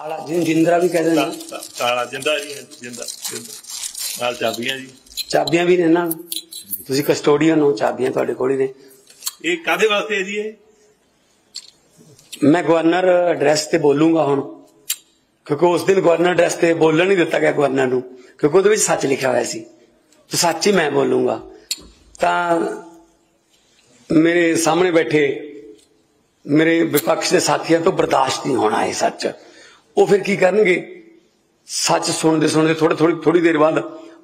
ਕਾਲਾ ਜਿੰ ਜਿੰਦਰਾ ਵੀ ਕਹਿੰਦੇ ਨੇ। ਕਾ- ਕਾਲਾ ਜਿੰਦਾ ਜੀ ਜਿੰਦਾ ਜਿੰਦਾ। ਨਾਲ ਚਾਬੀਆਂ ਜੀ। ਚਾਬੀਆਂ ਵੀ ਨੇ ਨਾ। ਤੁਸੀਂ ਕਸਟੋਡੀਅਨ ਹੋ ਚਾਬੀਆਂ ਤੁਹਾਡੇ ਕੋਲ ਹੀ ਨੇ। ਇਹ ਕਾਦੇ ਵਾਸਤੇ ਹੈ ਜੀ ਇਹ? ਮੈਂ ਗਵਰਨਰ ਐਡਰੈਸ ਤੇ ਬੋਲੂੰਗਾ ਹੁਣ। ਕਿਉਂਕਿ ਉਸ ਦਿਨ ਗਵਰਨਰ ਐਡਰੈਸ ਤੇ ਬੋਲਣ ਨਹੀਂ ਦਿੱਤਾ ਗਿਆ ਗਵਰਨਰ ਨੂੰ। ਕਿਉਂਕਿ ਉਹਦੇ ਵਿੱਚ ਸੱਚ ਲਿਖਿਆ ਹੋਇਆ ਸੀ। ਤੇ ਸੱਚ ਹੀ ਮੈਂ ਬੋਲੂੰਗਾ। ਤਾਂ ਮੇਰੇ ਸਾਹਮਣੇ ਬੈਠੇ ਮੇਰੇ ਵਿਪਕਸ਼ ਦੇ ਸਾਥੀਆਂ ਤੋਂ ਬਰਦਾਸ਼ਤ ਨਹੀਂ ਹੋਣਾ ਇਹ ਸੱਚ। ਉਹ ਫਿਰ ਕੀ ਕਰਨਗੇ? ਸੱਚ ਸੁਣਦੇ ਸੁਣਦੇ ਥੋੜੇ ਥੋੜੀ ਥੋੜੀ ਦੇਰ ਬਾਅਦ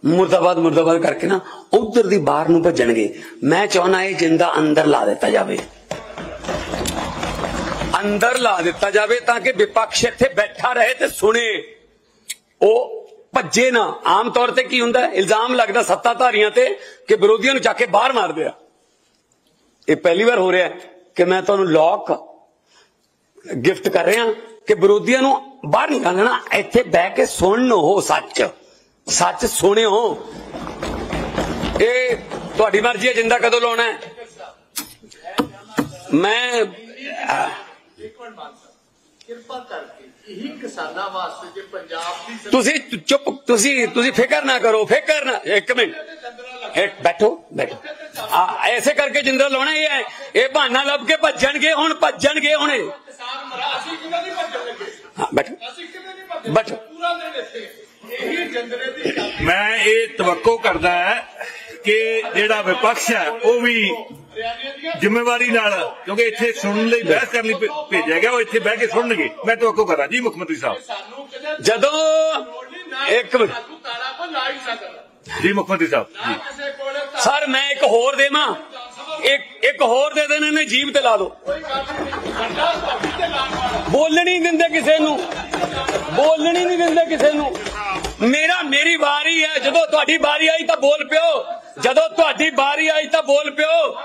ਮੁਰਦਾਬਾਦ ਮੁਰਦਾਬਾਦ ਕਰਕੇ ਨਾ ਉਧਰ ਦੀ ਬਾਹਰ ਨੂੰ ਭੱਜਣਗੇ। ਮੈਂ ਚਾਹਣਾ ਇਹ ਜਿੰਦਾ ਅੰਦਰ ਲਾ ਦਿੱਤਾ ਜਾਵੇ। ਅੰਦਰ ਲਾ ਦਿੱਤਾ ਜਾਵੇ ਤਾਂ ਕਿ ਵਿਪਕਸ਼ ਇੱਥੇ ਬੈਠਾ ਰਹੇ ਤੇ ਸੁਣੇ। ਉਹ ਭੱਜੇ ਨਾ। ਆਮ ਤੌਰ ਤੇ ਕੀ ਹੁੰਦਾ? ਇਲਜ਼ਾਮ ਲੱਗਦਾ ਸੱਤਾਧਾਰੀਆਂ ਤੇ ਕਿ ਵਿਰੋਧੀਆਂ ਨੂੰ ਚੱਕ ਕੇ ਬਾਹਰ ਮਾਰਦੇ ਆ। ਇਹ ਪਹਿਲੀ ਵਾਰ ਹੋ ਰਿਹਾ ਕਿ ਮੈਂ ਤੁਹਾਨੂੰ ਲੋਕ ਗਿਫਟ ਕਰ ਰਿਹਾ ਕਿ ਵਿਰੋਧੀਆਂ ਨੂੰ ਬਾਹਰ ਨਿਕਾਲਣਾ, ਇੱਥੇ ਬਹਿ ਕੇ ਸੁਣਨ ਸੁਣੋ ਸੱਚ। ਸੱਚ ਸੁਣਿਓ। ਇਹ ਤੁਹਾਡੀ ਮਰਜ਼ੀ ਹੈ, ਜਿੰਦਾ ਕਦੋਂ ਲਾਉਣਾ ਮੈਂ ਕਿਰਪਾ ਕਰਕੇ ਇਹੀ ਕਿਸਾਨਾਂ ਵਾਸਤੇ ਜੇ ਪੰਜਾਬ ਦੀ ਤੁਸੀਂ ਚੁੱਪ, ਤੁਸੀਂ ਤੁਸੀਂ ਫਿਕਰ ਨਾ ਕਰੋ, ਫਿਕਰ ਨਾ, ਇੱਕ ਮਿੰਟ। ਇੱਕ, ਬੈਠੋ ਬੈਠੋ। ਆ, ਐਸੇ ਕਰਕੇ ਜਿੰਦਰਾ ਲਾਉਣਾ ਇਹ ਹੈ। ਇਹ ਬਹਾਨਾ ਲੱਭ ਕੇ ਭੱਜਣਗੇ ਹੁਣ ਭੱਜਣਗੇ ਹੁਣ ਬੈਠੋ। ਬੈਠੋ। ਮੈਂ ਇਹ ਤਵੱਕੋ ਕਰਦਾ ਹੈ ਕਿ ਜਿਹੜਾ ਵਿਪਕਸ਼ ਹੈ ਉਹ ਵੀ ਜ਼ਿੰਮੇਵਾਰੀ ਨਾਲ ਕਿਉਂਕਿ ਇੱਥੇ ਸੁਣਨ ਲਈ ਬਹਿਸ ਕਰਨ ਲਈ ਭੇਜਿਆ ਗਿਆ ਉਹ ਇੱਥੇ ਬਹਿ ਕੇ ਸੁਣਨਗੇ। ਮੈਂ ਤਵੱਕੋ ਕਰਾਂ ਜੀ ਮੁੱਖ ਮੰਤਰੀ ਸਾਹਿਬ। ਜਦੋਂ ਇੱਕ ਜੀ ਮੁੱਖ ਮੰਤਰੀ ਸਾਹਿਬ ਸਰ ਮੈਂ ਇੱਕ ਹੋਰ ਦੇਵਾਂ। ਇੱਕ ਇੱਕ ਹੋਰ ਦੇ ਦੇਣੇ ਨੇ ਜੀਬ ਤੇ ਲਾ ਦਿਓ ਬੋਲਣ ਨਹੀਂ ਦਿੰਦੇ ਕਿਸੇ ਨੂੰ। ਬੋਲਣ ਨਹੀਂ ਦਿੰਦੇ ਕਿਸੇ ਨੂੰ। ਮੇਰਾ ਮੇਰੀ ਵਾਰੀ ਹੈ। ਜਦੋਂ ਤੁਹਾਡੀ ਵਾਰੀ ਆਈ ਤਾਂ ਬੋਲ ਪਿਓ। ਜਦੋਂ ਤੁਹਾਡੀ ਵਾਰੀ ਆਈ ਤਾਂ ਬੋਲ ਪਿਓ।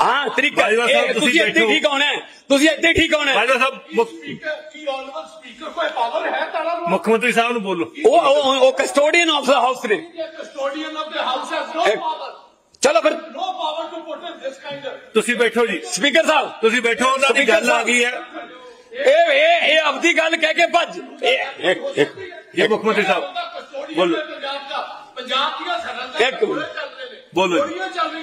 ਹਾਂ ਤਰੀਕਾ ਤੁਸੀਂ ਤੁਸੀਂ ਇੱਥੇ। ਠੀਕ ਹੋਣਾ ਹੈ? ਤੁਸੀਂ ਇੱਥੇ ਠੀਕ ਹੋਣਾ ਹੈ? ਬਾਜਵਾ ਸਾਹਿਬ ਮੁੱਖ- ਮੰਤਰੀ ਸਾਹਿਬ ਨੂੰ ਬੋਲੋ। ਉਹ ਉਹ- ਉਹ ਕਸਟੋਡੀਅਨ ਆਫ ਦਾ ਹਾਊਸ ਨੇ। Custodian of the house has no power ਚਲੋ ਫਿਰ। No power to put in this kind of ਤੁਸੀਂ ਬੈਠੋ ਜੀ। ਸਪੀਕਰ ਸਾਹਿਬ। ਤੁਸੀਂ ਬੈਠੋ ਉਹਨਾਂ ਦੀ ਗੱਲ ਆ ਗਈ ਹੈ। ਇਹ ਇਹ ਇਹ ਆਪਦੀ ਗੱਲ ਕਹਿ ਕੇ ਭੱਜ। ਇਹ ਇੱਕ ਇੱਕ ਜੀ ਮੁੱਖ ਮੰਤਰੀ ਸਾਹਿਬ ਬੋਲੋ। ਪੰਜਾਬ ਦਾ। ਪੰਜਾਬ ਦੀਆਂ ਸਰਹੱਦਾਂ ਇੱਕ ਤੇ ਮਿੰਟ। ਗੋਲੇ ਚੱਲ ਰਹੇ ਨੇ। ਬੋਲੋ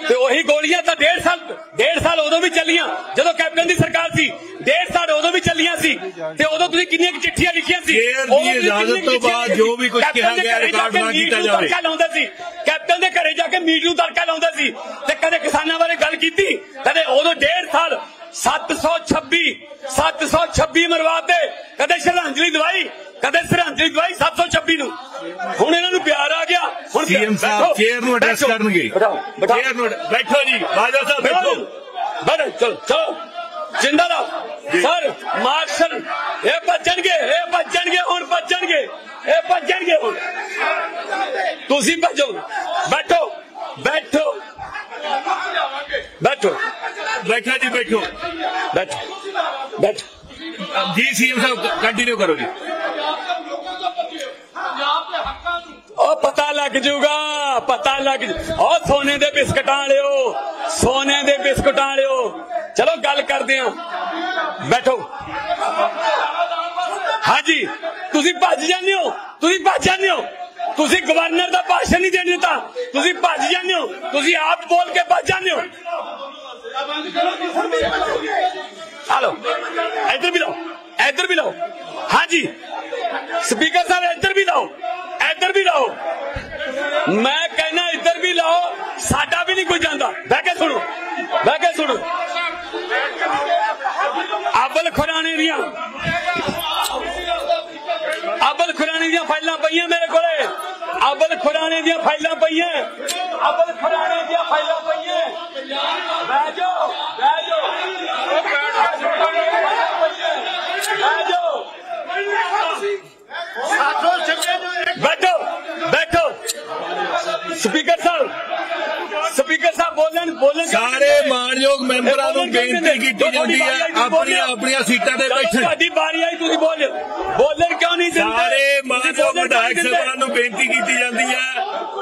ਤੇ ਉਹੀ ਗੋਲੀਆਂ ਤਾਂ ਡੇਢ ਸਾਲ ਡੇਢ ਸਾਲ ਉਦੋਂ ਵੀ ਚੱਲੀਆਂ ਜਦੋਂ ਕੈਪਟਨ ਦੀ ਸਰਕਾਰ ਸੀ। ਡੇਢ ਸਾਲ ਉਦੋਂ ਵੀ ਚੱਲੀਆਂ ਸੀ। ਤੇ ਉਦੋਂ ਤੁਸੀਂ ਕਿੰਨੀਆਂ ਕੁ ਚਿੱਠੀਆਂ ਲਿਖੀਆਂ ਸੀ? ਦੀ ਤੁਸੀਂ ਇਜਾਜ਼ਤ ਤੋਂ ਬਾਅਦ ਜੋ ਵੀ ਕੈਪਟਨ ਕਿਹਾ ਗਿਆ ਰਿਕਾਰਡ ਨਾ ਕੀਤਾ ਜਾਵੇ। ਤੜਕਾ ਲਾਉਂਦਾ ਸੀ। ਕੈਪਟਨ ਦੇ ਘਰੇ ਜਾ ਕੇ ਮੀਟ ਨੂੰ ਤੜਕਾ ਲਾਉਂਦਾ ਸੀ। ਤੇ ਕਦੇ ਕਿਸਾਨਾਂ ਬਾਰੇ ਗੱਲ ਕੀਤੀ? ਕਦੇ ਉਦੋਂ ਡੇਢ ਸਾਲ 726 726 ਮਰਵਾਤੇ ਕਦੇ ਸ਼ਰਧਾਂਜਲੀ ਦਵਾਈ ਕਦੇ ਸ਼ਰਧਾਂਜਲੀ ਦਵਾਈ 726 ਨੂੰ ਹੁਣ ਇਹਨਾਂ ਨੂੰ ਪਿਆਰ ਆ ਗਿਆ ਹੁਣ ਸੀਐਮ ਸਾਹਿਬ ਬੈਠੋ, ਚੇਅਰ ਨੂੰ ਐਡਰੈਸ ਬੈਠੋ, ਕਰਨਗੇ ਬੈਠੋ ਬੈਠੋ ਚੇਅਰ ਨੂੰ ਬੈਠੋ ਜੀ ਬਾਜਵਾ ਸਾਹਿਬ ਬੈਠੋ ਬੈਠੋ ਚਲੋ ਚਲੋ ਜਿੰਦਾ ਰਹੋ ਸਰ ਮਾਰਸ਼ਲ ਇਹ ਭੱਜਣਗੇ ਇਹ ਭੱਜਣਗੇ ਹੁਣ ਭੱਜਣਗੇ ਇਹ ਭੱਜਣਗੇ ਹੁਣ ਤੁਸੀਂ ਭੱਜੋ ਬੈਠੋ ਬੈਠੋ ਬੈਠੋ ਬੈਠਾ ਜੀ ਬੈਠੋ। ਬੈਠੋ ਬੈਠੋ। ਜੀ ਸੀਐਮ ਸਾਹਿਬ ਕੰਟੀਨਿਊ ਕਰੋ ਜੀ। ਉਹ ਪਤਾ ਲੱਗ ਜੂਗਾ ਪਤਾ ਲੱਗ ਉਹ ਸੋਨੇ ਦੇ ਬਿਸਕਟਾਂ ਵਾਲਿਓ ਸੋਨੇ ਦੇ ਬਿਸਕਟਾਂ ਵਾਲਿਓ। ਚਲੋ ਗੱਲ ਕਰਦੇ ਹਾਂ ਬੈਠੋ। ਹਾਂਜੀ ਤੁਸੀਂ ਭੱਜ ਜਾਂਦੇ ਹੋ ਤੁਸੀਂ ਭੱਜ ਜਾਂਦੇ ਹੋ। ਤੁਸੀਂ ਗਵਰਨਰ ਦਾ ਭਾਸ਼ਣ ਨਹੀਂ ਦੇਣ ਦਿੱਤਾ। ਤੁਸੀਂ ਭੱਜ ਜਾਂਦੇ ਹੋ ਤੁਸੀਂ ਆਪ ਬੋਲ ਕੇ ਭੱਜ ਜਾਂਦੇ ਹੋ। ਹਲੋ ਇੱਧਰ ਵੀ ਲਾਓ ਇੱਧਰ ਵੀ ਲਾਓ ਹਾਂਜੀ ਸਪੀਕਰ ਸਾਹਿਬ ਇੱਧਰ ਵੀ ਲਾਓ ਇੱਧਰ ਵੀ ਲਾਓ ਮੈਂ ਕਹਿੰਦਾ ਇੱਧਰ ਵੀ ਲਾਓ ਸਾਡਾ ਵੀ ਨਹੀਂ ਕੋਈ ਜਾਂਦਾ ਬਹਿ ਕੇ ਸੁਣੋ ਬਹਿ ਕੇ ਸੁਣੋ ਅਬਲ ਖੁਰਾਣੇ ਦੀਆਂ ਅਬਲ ਖੁਰਾਣੇ ਦੀਆਂ ਫਾਈਲਾਂ ਪਈਆਂ ਮੇਰੇ ਕੋਲੇ ਅਬਲ ਖੁਰਾਣੇ ਦੀਆਂ ਫਾਈਲਾਂ ਪਈਆਂ ਅਬਲ ਖੁਰਾਣੇ ਦੀਆਂ ਫਾਈਲਾਂ ਪਈਆਂ ਬਹਿ ਜਾਓ ਬਹਿ ਜਾਓ ਬਹਿ ਜਾਓ ਬੈਠੋ ਬੈਠੋ ਸਪੀਕਰ ਸਾਹਿਬ ਸਪੀਕਰ ਸਾਹਿਬ ਬੋਲਣ ਬੋਲਣ ਸਾਰੇ ਮਾਨਯੋਗ ਮੈਂਬਰਾਂ ਨੂੰ ਬੇਨਤੀ ਕੀਤੀ ਜਾਂਦੀ ਹੈ ਆਪਣੀਆਂ ਆਪਣੀਆਂ ਸੀਟਾਂ ਤੇ ਬੈਠਣ ਤੁਹਾਡੀ ਵਾਰੀ ਆਈ ਤੁਸੀਂ ਬੋਲ ਬੋਲਣ ਕਿਉਂ ਨਹੀਂ ਦਿੰਦੇ ਸਾਰੇ ਕਿਉਂ ਵਿਧਾਇਕ? ਸਭਾ ਨੂੰ ਬੇਨਤੀ ਕੀਤੀ ਜਾਂਦੀ ਹੈ।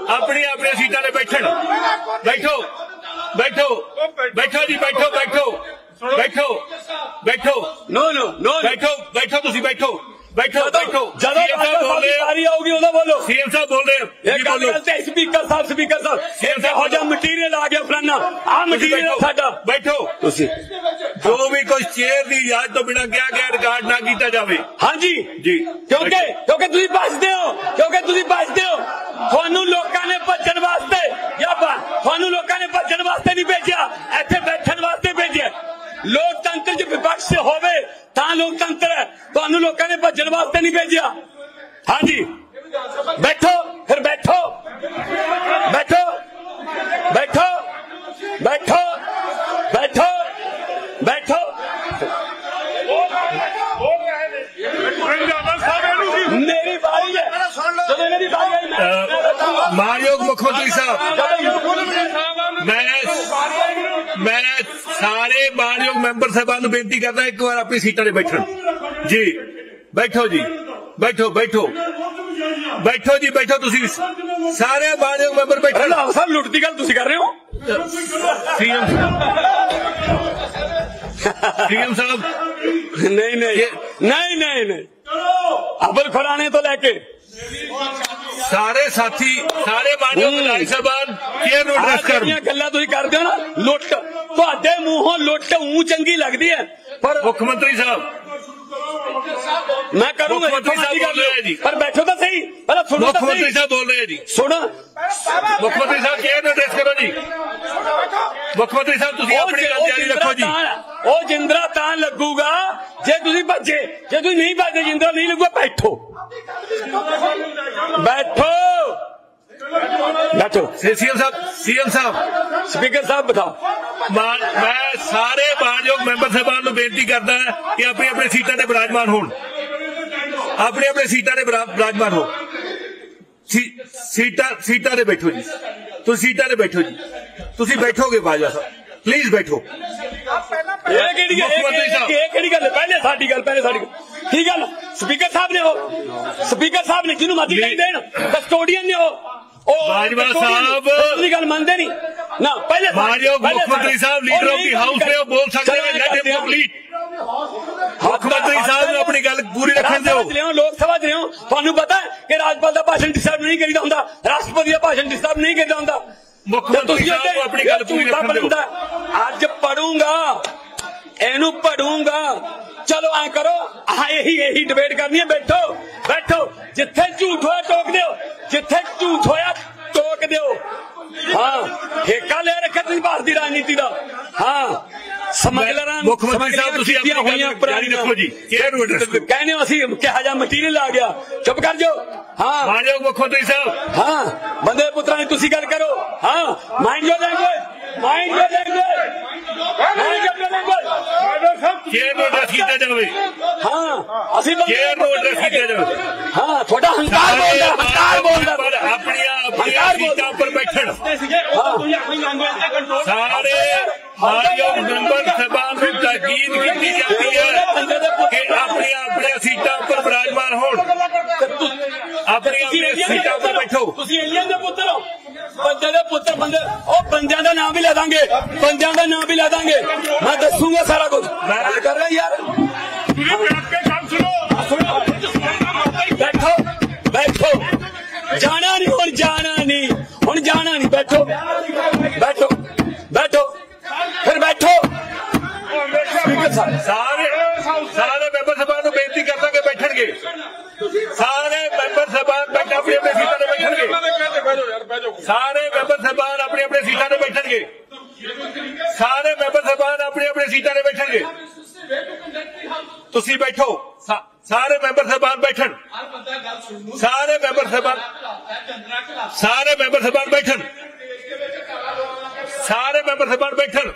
ਆਪਣੀਆਂ ਆਪਣੀਆਂ ਸੀਟਾਂ ਤੇ ਬੈਠਣ। ਬੈਠੋ। ਬੈਠੋ। ਬੈਠੋ ਜੀ ਬੈਠੋ ਬੈਠੋ। ਬੈਠੋ। ਬੈਠੋ। ਨੋ ਨੋ ਨੋ। ਬੈਠੋ। ਬੈਠੋ ਤੁਸੀਂ ਬੈਠੋ। ਬੈਠੋ ਬੈਠੋ। ਜਦੋਂ ਸੀਐਮ ਸਾਹਿਬ ਸਾਹਿਬ ਬੋਲ ਦੀ ਰਹੇ ਆ। ਵਾਰੀ ਆਊਗੀ ਉਦੋਂ ਬੋਲੋ। ਸੀਐਮ ਸਾਹਿਬ ਬੋਲ ਰਹੇ ਆ। ਇਹ ਜੀ ਗੱਲ ਤੇ ਸਪੀਕਰ ਸਾਹਿਬ ਸਪੀਕਰ ਸਾਹਿਬ। ਸਾਹਿਬ ਇਹੋ ਜਿਹਾ ਮਟੀਰੀਅਲ ਆ ਗਿਆ ਫਲਾਨਾ। ਆ ਮਟੀਰੀਅਲ ਸਾਡਾ। ਬੈਠੋ। ਤੁਸੀਂ। ਜੋ ਵੀ ਕੋਈ ਚੇਅਰ ਦੀ ਇਜਾਜ਼ਤ ਤੋਂ ਬਿਨਾਂ ਕਿਹਾ ਗਿਆ ਰਿਕਾਰਡ ਨਾ ਕੀਤਾ ਜਾਵੇ। ਹਾਂਜੀ। ਜੀ ਕਿਉਂਕਿ ਕਿਉਂਕਿ ਤੁਸੀਂ ਭੱਜਦੇ ਹੋ ਕਿਉਂਕਿ ਤੁਸੀਂ ਭੱਜਦੇ ਹੋ ਤੁਹਾਨੂੰ ਲੋਕਾਂ ਨੇ ਭੱਜਣ ਵਾਸਤੇ ਜਾਂ ਬਾ- ਤੁਹਾਨੂੰ ਲੋਕਾਂ ਨੇ ਭੱਜਣ ਵਾਸਤੇ ਨਹੀਂ ਭੇਜਿਆ ਇੱਥੇ ਬੈਠਣ ਵਾਸਤੇ ਭੇਜਿਆ ਲੋਕਤੰਤਰ ਚ ਵਿਪਕਸ਼ ਹੋਵੇ ਤਾਂ ਲੋਕਤੰਤਰ ਹੈ ਤੁਹਾਨੂੰ ਲੋਕਾਂ ਨੇ ਭੱਜਣ ਵਾਸਤੇ ਨਹੀਂ ਭੇਜਿਆ ਹਾਂਜੀ ਬੈਠੋ ਫਿਰ ਬੈਠੋ ਬੈਠੋ ਬੈਠੋ ਬੈਠੋ ਬੈਠੋ ਬੈਠੋ ਮੇਰੀ ਵਾਰੀ ਹੈ ਜਦੋਂ ਇਹਨਾਂ ਦੀ ਵਾਰੀ ਆਈ ਮੈਂ ਮਾਨਯੋਗ ਮੁੱਖ ਮੰਤਰੀ ਸਾਹਿਬ ਮੈਂ ਮੈਂ ਸਾਰੇ ਮਾਨਯੋਗ ਮੈਂਬਰ ਸਾਹਿਬਾਨ ਨੂੰ ਬੇਨਤੀ ਕਰਦਾ ਇੱਕ ਵਾਰ ਆਪਣੀ ਸੀਟਾਂ ਤੇ ਬੈਠਣ। ਜੀ ਬੈਠੋ ਜੀ ਬੈਠੋ ਬੈਠੋ। ਬੈਠੋ ਜੀ ਬੈਠੋ ਤੁਸੀਂ ਸਾਰੇ ਮਾਨਯੋਗ ਮੈਂਬਰ ਬੈਠੋ ਰੰਧਾਵਾ ਸਾਹਿਬ ਲੁੱਟ ਦੀ ਗੱਲ ਤੁਸੀਂ ਕਰ ਰਹੇ ਹੋ? ਸੀਐਮ ਸੀਐਮ ਸਾਹਿਬ। ਨਹੀਂ ਨਹੀਂ। ਨਹੀਂ ਨਹੀਂ ਨਹੀਂ। ਅਬਲ ਖੁਰਾਣੇ ਤੋਂ ਲੈ ਕੇ। ਸਾਰੇ ਸਾਥੀ ਸਾਰੇ ਹੂੰ। ਵਿਧਾਇਕ ਸਾਹਿਬਾਨ ਕੇਅਰ ਨੂੰ ਐਡਰੈਸ ਕਰਨ? ਗੱਲਾਂ ਤੁਸੀਂ ਕਰਦੇ ਹੋ ਨਾ ਲੁੱਟ। ਤੁਹਾਡੇ ਮੂੰਹੋਂ ਲੁੱਟ ਉਂ ਚੰਗੀ ਲੱਗਦੀ ਹੈ। ਪਰ ਮੁੱਖ ਮੰਤਰੀ ਸਾਹਿਬ। ਮੈਂ ਕਰੂੰਗਾ ਮੁੱਖ ਮੰਤਰੀ ਸਾਹਿਬ ਬੋਲ ਰਹੇ ਜੀ। ਪਰ ਬੈਠੋ ਤਾਂ ਸਹੀ ਪਹਿਲਾਂ ਸੁਣੋ ਮੁੱਖ ਮੰਤਰੀ ਸਹੀ। ਸਾਹਿਬ ਬੋਲ ਰਹੇ ਜੀ। ਸੁਣ। ਮੁੱਖ ਮੰਤਰੀ ਸਾਹਿਬ ਕੇਅਰ ਨੂੰ ਐਡਰੈਸ ਕਰੋ ਜੀ? ਮੁੱਖ ਮੰਤਰੀ ਸਾਹਿਬ ਤੁਸੀਂ ਆਪਣੀ ਗੱਲ ਜਾਰੀ ਰੱਖੋ ਜੀ। ਉਹ ਜਿੰਦਰਾ ਤਾਂ ਲੱਗੂਗਾ ਜੇ ਤੁਸੀਂ ਭੱਜੇ ਜੇ ਤੁਸੀਂ ਨਹੀਂ ਭੱਜੇ ਜਿੰਦਰਾ ਨਹੀਂ ਲੱਗੂਗਾ ਬੈਠੋ। ਬੈਠੋ। ਬੈਠੋ ਸੀਐਮ ਸਾਹਿਬ ਸੀਐਮ ਸਾਹਿਬ ਸਪੀਕਰ ਸਾਹਿਬ ਬਤਾਓ ਮੈਂ ਸਾਰੇ ਮਾਨਯੋਗ ਮੈਂਬਰ ਸਾਹਿਬਾਨ ਨੂੰ ਬੇਨਤੀ ਕਰਦਾ ਕਿ ਆਪਣੀ ਆਪਣੀ ਸੀਟਾਂ ਤੇ ਬਿਰਾਜਮਾਨ ਹੋਣ। ਆਪਣੀ ਆਪਣੀ ਸੀਟਾਂ ਤੇ ਬਿਰਾ- ਬਿਰਾਜਮਾਨ ਹੋ ਸੀ- ਸੀਟਾਂ ਸੀਟਾਂ ਤੇ ਬੈਠੋ ਜੀ। ਤੁਸੀਂ ਸੀਟਾਂ ਤੇ ਬੈਠੋ ਜੀ। ਤੁਸੀਂ ਬੈਠੋਗੇ ਬਾਜਵਾ ਸਾਹਿਬ। ਪਲੀਜ਼ ਬੈਠੋ। ਇਹ ਕਿਹੜੀ ਗੱਲ ਇਹ- ਕਿਹੜੀ ਗੱਲ? ਹੈ? ਪਹਿਲੇ ਸਾਡੀ ਗੱਲ ਪਹਿਲੇ ਸਾਡੀ ਗੱਲ। ਕੀ ਗੱਲ? ਸਪੀਕਰ ਸਾਹਿਬ ਨੇ ਉਹ। ਸਪੀਕਰ ਸਾਹਿਬ ਨੇ ਜਿਹਨੂੰ ਮਰਜ਼ੀ ਨਹੀਂ। ਦੇਣ ਕਸਟੋਡੀਅਨ ਨੇ ਉਹ। ਬਾਜਵਾ ਸਾਹਿਬ। ਉਹਦੀ ਗੱਲ ਮੰਨਦੇ ਨਹੀਂ। ਨਾ ਪਹਿਲੇ ਮਾਨਯੋਗ ਮੁੱਖ ਮੰਤਰੀ ਸਾਹਿਬ ਲੀਡਰ ਆਫ ਦੀ ਹਾਊਸ ਨੇ ਉਹ ਬੋਲ ਸਕਦੇ ਨੇ ਲੈਟ ਹਿਮ। ਕੰਪਲੀਟ ਮੁੱਖ ਮੰਤਰੀ ਸਾਹਿਬ ਨੂੰ ਆਪਣੀ ਗੱਲ ਪੂਰੀ ਰੱਖਣ ਦਿਓ। ਲੋਕ ਸਮਝ ਲਿਓ ਤੁਹਾਨੂੰ ਪਤਾ ਹੈ ਕਿ ਰਾਜਪਾਲ ਦਾ ਭਾਸ਼ਣ ਡਿਸਟਰਬ ਨਹੀਂ ਕਰੀਦਾ ਹੁੰਦਾ। ਰਾਸ਼ਟਰਪਤੀ ਦਾ ਭਾਸ਼ਣ ਡਿਸਟਰਬ ਨਹੀਂ ਕਰੀਦਾ ਹੁੰਦਾ। ਮੁੱਖ ਮੰਤਰੀ ਸਾਹਿਬ ਨੂੰ ਆਪਣੀ ਗੱਲ ਪੂਰੀ ਰੱਖਣ ਦਿਓ। ਅੱਜ ਪੜੂੰਗਾ। ਇਹਨੂੰ ਪੜੂੰਗਾ। ਚਲੋ ਐ ਕਰੋ। ਆ ਇਹੀ ਇਹੀ ਡਿਬੇਟ ਕਰਨੀ ਹੈ। ਬੈਠੋ। ਬੈਠੋ। ਜਿੱਥੇ ਝੂਠ ਹੋਇਆ ਟੋਕ ਦਿਓ। ਜਿੱਥੇ ਝੂਠ ਹੋਇਆ ਟੋਕ ਦਿਓ। ਹਾਂ ਠੇਕਾ ਲੈ ਰੱਖਿਆ ਤੁਸੀਂ ਭਾਰਤ ਦੀ ਰਾਜਨੀਤੀ ਦਾ। ਹਾਂ ਸਮਗਲਰਾਂ ਮੁੱਖ ਮੰਤਰੀ ਸਾਹਿਬ ਤੁਸੀਂ ਆਪਣੀ ਗੱਲ ਜਾਰੀ ਰੱਖੋ ਜੀ। ਕੇਅਰ ਕਰੋ ਕਹਿੰਦੇ ਹੋ ਅਸੀਂ ਕਿਹਾ ਜਾ ਮਟੀਰੀਅਲ ਆ ਗਿਆ। ਚੁੱਪ ਕਰ ਜਾਓ। ਹਾਂ ਮਾਨਯੋਗ ਮੁੱਖ ਮੰਤਰੀ ਸਾਹਿਬ ਹਾਂ ਬੰਦੇ ਪੁੱਤਰਾਂ ਦੀ ਤੁਸੀਂ ਗੱਲ ਕਰੋ ਹਾਂ mind your language mind your language mind your language care ਨੂੰ ਐਡਰੈਸ ਕੀਤਾ ਜਾਵੇ ਹਾਂ ਅਸੀਂ ਬੰਦੇ ਕੇਅਰ ਨੂੰ ਐਡਰੈਸ ਕੀਤਾ ਜਾਵੇ ਹਾਂ ਤੁਹਾਡਾ ਹੰਕਾਰ ਬੋਲਦਾ ਹੰਕਾਰ ਬੋਲਦਾ ਪਰ ਆਪਣੀਆਂ ਆਪਣੀਆਂ ਹੰਕਾਰ ਸੀਟਾਂ ਉੱਪਰ ਬੈਠਣ ਹਾਂ ਸਾਰੇ ਮਾਨਯੋਗ ਮੈਂਬਰ ਸਾਹਿਬਾਨ ਨੂੰ ਤਾਕੀਦ ਕੀਤੀ ਜਾਂਦੀ ਹੈ ਸੀਟਾਂ ਬੈਠੋ। ਤੁਸੀਂ ਏਲੀਅਨ ਦੇ ਪੁੱਤਰ ਹੋ। ਬੰਦੇ ਦੇ ਪੁੱਤਰ ਬੰਦੇ ਉਹ ਬੰਦਿਆਂ ਦਾ ਨਾਮ ਵੀ ਲੈ ਦਾਂਗੇ। ਬੰਦਿਆਂ ਦਾ ਨਾਮ ਵੀ ਲੈ ਦਾਂਗੇ। ਮੈਂ ਦੱਸੂਗਾ ਸਾਰਾ ਕੁਝ। ਮੈਂ ਗੱਲ ਕਰ ਰਿਹਾ ਯਾਰ। ਤੁਸੀਂ ਸਾਰੇ ਮੈਂਬਰ ਸਾਹਿਬਾਨ ਆਪਣੀ ਆਪਣੀ ਸੀਟਾਂ ਤੇ ਬੈਠਣਗੇ ਸਾਰੇ ਮੈਂਬਰ ਸਾਹਿਬਾਨ ਆਪਣੀ ਆਪਣੀ ਸੀਟਾਂ ਤੇ ਬੈਠਣਗੇ ਤੁਸੀਂ ਬੈਠੋ ਸਾ- ਸਾਰੇ ਮੈਂਬਰ ਸਾਹਿਬਾਨ ਬੈਠਣ ਸਾਰੇ ਮੈਂਬਰ ਸਾਹਿਬਾਨ ਸਾਰੇ ਮੈਂਬਰ ਸਾਹਿਬਾਨ ਬੈਠਣ ਸਾਰੇ ਮੈਂਬਰ ਸਾਹਿਬਾਨ ਬੈਠਣ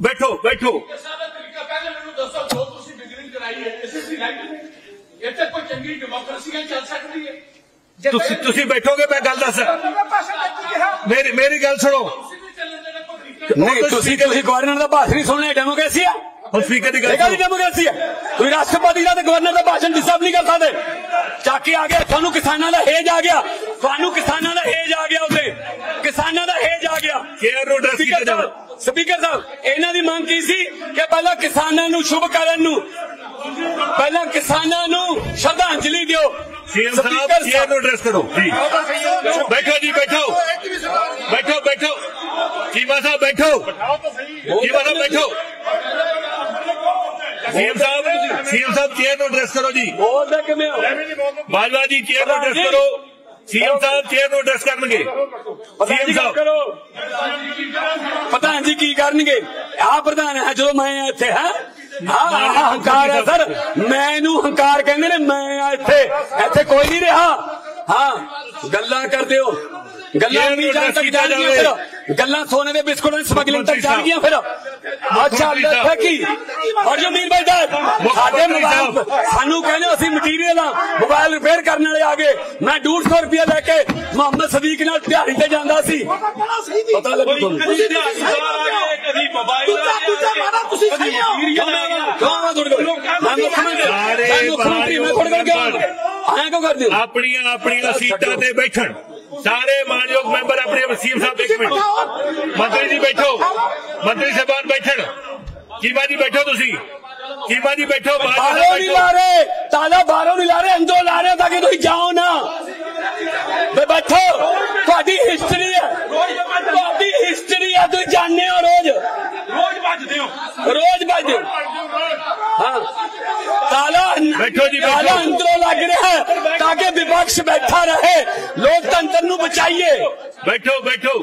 ਬੈਠੋ ਬੈਠੋ ਪਹਿਲੇ ਮੈਨੂੰ ਦੱਸੋ ਜੋ ਤੁਸੀਂ ਬਿਗਨਿੰਗ ਕਰਾਈ ਹੈ ਐਸਐਸਸੀ ਰਾਈਟ ਇੱਥੇ ਕੋਈ ਚੰਗੀ ਡੈਮੋਕ੍ਰੇਸੀ ਚੱਲ ਸਕਦੀ ਹੈ ਤੁਸੀਂ ਤੁਸੀਂ ਬੈਠੋਗੇ ਮੈਂ ਗੱਲ ਦੱਸ। ਮੇਰੀ ਮੇਰੀ ਗੱਲ ਸੁਣੋ। ਨਹੀਂ ਤੁਸੀਂ ਤੁਸੀਂ ਗਵਰਨਰ ਦਾ ਭਾਸ਼ਣ ਨਹੀਂ ਸੁਣਨਾ ਡੈਮੋਕ੍ਰੇਸੀ ਆ? ਹੁਣ ਸਪੀਕਰ ਦੀ ਗੱਲ ਇਹ ਸੁਣੋ। ਡੈਮੋਕ੍ਰੇਸੀ ਹੈ ਤੁਸੀਂ ਰਾਸ਼ਟਰਪਤੀ ਦਾ ਤੇ ਗਵਰਨਰ ਦਾ ਭਾਸ਼ਣ ਡਿਸਟਰਬ ਨਹੀਂ ਕਰ ਸਕਦੇ। ਚਾਕੀ ਆ ਗਿਆ ਤੁਹਾਨੂੰ ਕਿਸਾਨਾਂ ਦਾ ਹੇਜ ਆ ਗਿਆ। ਤੁਹਾਨੂੰ ਕਿਸਾਨਾਂ ਦਾ ਹੇਜ ਆ ਗਿਆ ਉਹਦੇ ਕਿਸਾਨਾਂ ਦਾ ਹੇਜ ਆ ਗਿਆ। ਕੇਅਰ ਨੂੰ ਸਾਹਿਬ ਸਪੀਕਰ ਸਾਹਿਬ ਇਹਨਾਂ ਦੀ ਮੰਗ ਕੀ ਸੀ? ਕਿ ਪਹਿਲਾਂ ਕਿਸਾਨਾਂ ਨੂੰ ਸ਼ੁਭ ਕਰਨ ਨੂੰ ਪਹਿਲਾਂ ਕਿਸਾਨਾਂ ਨੂੰ ਸ਼ਰਧਾਂਜਲੀ ਦਿਓ। ਸੀਐਮ Speaker ਸਾਹਿਬ ਚੇਅਰ ਨੂੰ ਐਡਰੈਸ ਕਰੋ ਜੀ। ਬੈਠੋ ਜੀ ਬੈਠੋ। ਬੈਠੋ ਬੈਠੋ। ਚੀਮਾ ਸਾਹਿਬ ਬੈਠੋ। ਚੀਮਾ ਸਾਹਿਬ ਬੈਠੋ। ਸੀਐਮ ਸਾਹਿਬ ਸੀਐਮ ਸਾਹਿਬ ਚੇਅਰ ਨੂੰ ਐਡਰੈਸ ਕਰੋ ਜੀ। ਬੋਲਦਾ ਕਿਵੇਂ ਹੋ? ਬਾਜਵਾ ਜੀ ਚੇਅਰ ਨੂੰ ਐਡਰੈਸ ਕਰੋ। ਸੀਐਮ ਸਾਹਿਬ ਚੇਅਰ ਨੂੰ ਐਡਰੈਸ ਕਰਨਗੇ। ਪ੍ਰਧਾਨ ਜੀ ਸੀਐਮ ਸਾਹਿਬ। ਕਰੋ। ਪ੍ਰਧਾਨ ਜੀ ਕੀ ਕਰਨਗੇ? ਆ ਪ੍ਰਧਾਨ ਹੈ ਜਦੋਂ ਮੈਂ ਇੱਥੇ ਸਰ। ਮੈਨੂੰ ਹੰਕਾਰ ਕਹਿੰਦੇ ਨੇ, ਮੈਂ ਆ ਇੱਥੇ ਇੱਥੇ ਕੋਈ ਨਹੀਂ ਰਿਹਾ। ਹਾਂ, ਗੱਲਾਂ ਕਰਦੇ ਹੋ। ਗੱਲਾਂ ਨਹੀਂ ਜਾਣ ਤੱਕ ਜਾਣਗੀਆਂ ਫਿਰ। ਗੱਲਾਂ ਸੋਨੇ ਦੇ ਬਿਸਕੁਟਾਂ ਦੀ ਸਮਗਲਿੰਗ ਤੱਕ ਜਾਣਗੀਆਂ ਫਿਰ। ਅੱਛਾ। ਲੱਖਾ ਕੀ। ਔਰ ਜਮੀਰ ਭਾਈ ਸਾਹਿਬ ਸਾਡੇ ਮੋਬਾਈਲ। ਸਾਨੂੰ ਕਹਿੰਦੇ ਅਸੀਂ ਮਟੀਰੀਅਲ ਆ ਮੋਬਾਈਲ ਰਿਪੇਅਰ ਕਰਨ ਵਾਲੇ ਆ ਗਏ। ਮੈਂ 150 ਰੁਪਏ ਲੈ ਕੇ ਮੁਹੰਮਦ ਸਦੀਕ ਨਾਲ ਦਿਹਾੜੀ ਤੇ ਜਾਂਦਾ ਸੀ। ਪਤਾ ਲੱਗੂ ਤੁਹਾਨੂੰ? ਤੁਸੀਂ ਮੋਬਾਈਲ ਤੁਸੀਂ ਸਾਰੇ ਮੁੱਖ ਮੰਤਰੀ ਮੈਂ ਤੁਹਾਡੇ ਕੋਲ ਕਿਉਂ ਕਰਦੇ ਆਪਣੀਆਂ ਆਪਣੀਆਂ ਸੀਟਾਂ ਤੇ ਬੈਠਣ। ਸਾਰੇ ਮਾਨਯੋਗ ਮੈਂਬਰ ਆਪਣੇ ਸੀਐਮ ਸਾਹਿਬ ਇੱਕ ਮਿੰਟ। ਮੰਤਰੀ ਜੀ ਬੈਠੋ। ਮੰਤਰੀ ਸਾਹਿਬਾਨ ਬੈਠਣ। ਚੀਮਾ ਜੀ ਬੈਠੋ ਤੁਸੀਂ। ਚੀਮਾ ਜੀ ਬੈਠੋ ਬਾਹਰੋਂ ਨਹੀਂ ਲਾ ਰਹੇ ਤਾਲਾ ਬਾਹਰੋਂ ਨਹੀਂ ਲਾ ਰਹੇ ਅੰਦਰੋਂ ਲਾ ਰਹੇ ਤਾਂ ਕਿ ਤੁਸੀਂ ਜਾਓ ਨਾ। ਬੈਠੋ। ਤੁਹਾਡੀ ਹਿਸਟਰੀ ਹੈ ਤੁਹਾਡੀ ਹਿਸਟਰੀ ਹੈ ਤੁਸੀਂ ਜਾਣਦੇ ਹੋ ਰੋਜ਼ ਰੋਜ਼ ਵੱਜਦੇ ਹੋ ਰੋਜ਼ ਵੱਜਦੇ ਹੋ। ਹਾਂ ਤਾਲਾ ਬੈਠੋ ਜੀ, ਬੈਠੋ। ਅੰਦਰੋਂ ਲੱਗ ਰਿਹਾ ਹੈ ਤਾਂ ਕਿ ਵਿਪਕਸ਼ ਬੈਠਾ ਰਹੇ। ਲੋਕਤੰਤਰ ਨੂੰ ਬਚਾਈਏ। ਬੈਠੋ ਬੈਠੋ।